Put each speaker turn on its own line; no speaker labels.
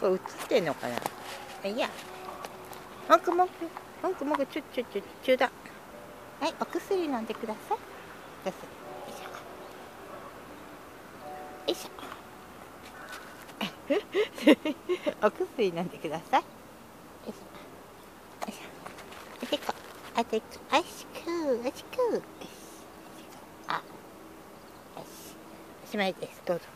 これ映ってんのかな。いや。もくもく。もくもくちゅちゅちゅちゅだ。はいお薬飲んでください。お薬よいしょ。よいしょ。お薬飲んでください。よいしょ。よいしょ。あてこあてこあしくあしく。よしあよし。おしまいです。どうぞ。